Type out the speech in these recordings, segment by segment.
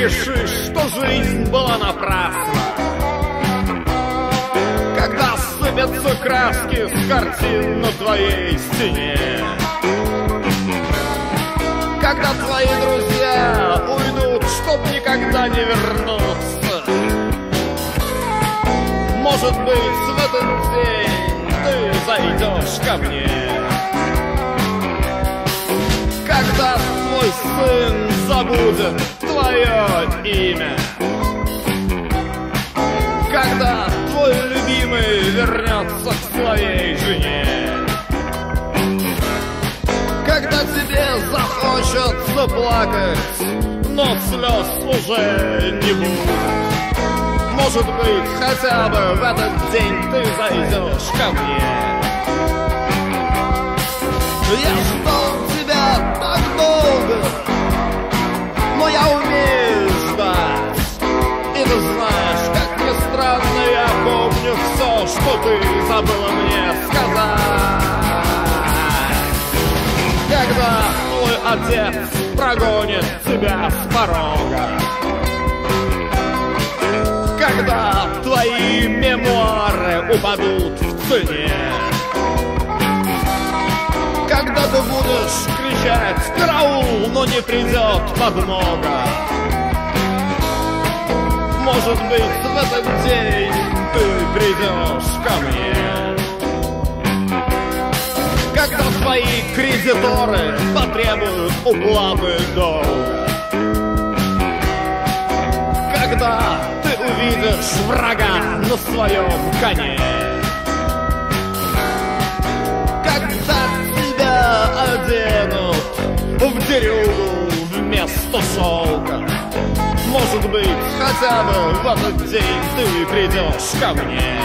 решишь, что жизнь была напрасна. Когда сыпятся краски с картин на твоей стене. Когда твои друзья уйдут, чтоб никогда не вернуться. Может быть, в этот день ты зайдешь ко мне. Когда твой сын забудет твое имя. Когда твой любимый вернется к своей жене. Когда тебе захочется плакать, но слез уже не будет. Может быть, хотя бы в этот день ты зайдешь ко мне. Я ждал тебя забыла мне сказать. Когда твой отец прогонит тебя с порога. Когда твои мемуары упадут в цене. Когда ты будешь кричать «Караул!», но не придет подмога. Может быть, в этот день ты придешь ко мне. Когда твои кредиторы потребуют уплаты долга. Когда ты увидишь врага на своем коне. Быть, хотя бы в этот день ты придешь ко мне.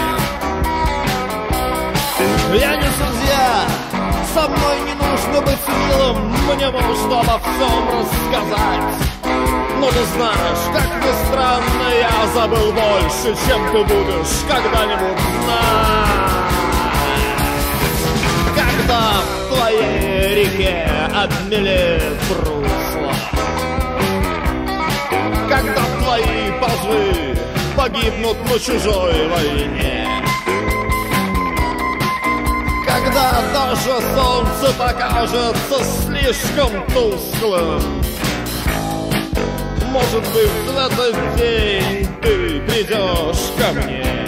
Я не судья, со мной не нужно быть милым, мне можно обо всем рассказать. Но ты знаешь, как ни странно, я забыл больше, чем ты будешь когда-нибудь знать. Когда в твоей реке обмелеет русло, погибнут на чужой войне, Когда даже солнце покажется слишком тусклым, Может быть, в этот день ты придешь ко мне.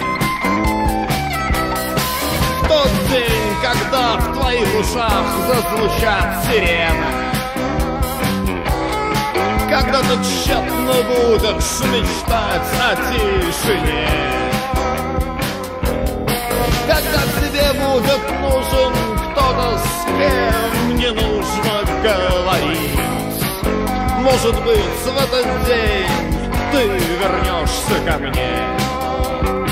В тот день, когда в твоих ушах зазвучат сирены, Когда ты тщетно будешь мечтать о тишине, Когда тебе будет нужен кто-то, с кем не нужно говорить. Может быть, в этот день ты вернешься ко мне.